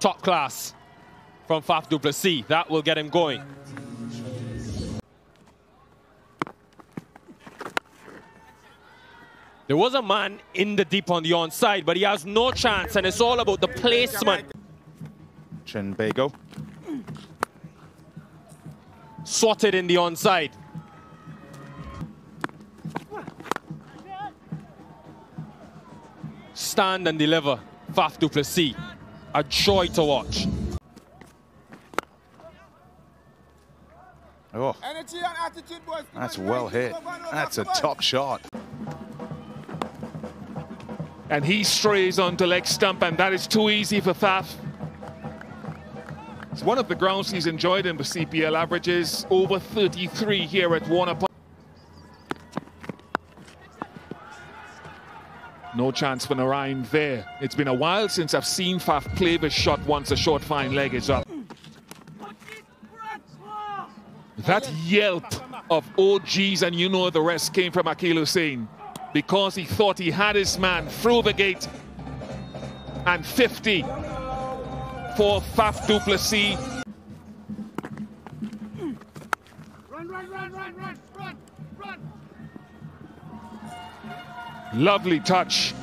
top class from Faf du Plessis. That will get him going. There was a man in the deep on the onside, but he has no chance, and it's all about the placement. Trinbago. Swatted in the onside. Stand and deliver. Faf du Plessis. A joy to watch. Oh, that's well hit. That's a top shot. And he strays onto leg stump, and that is too easy for Faf. It's one of the grounds he's enjoyed in the CPL averages, over 33 here at Warner Park. No chance for Narayan there. It's been a while since I've seen Faf play the shot once a short fine leg is up. That yelp of OGs and you know the rest came from Akeal Hosein because he thought he had his man through the gate and 50 for Faf du Plessis. Run, run, run, run, run, run, run. Lovely touch